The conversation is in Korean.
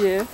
Yeah.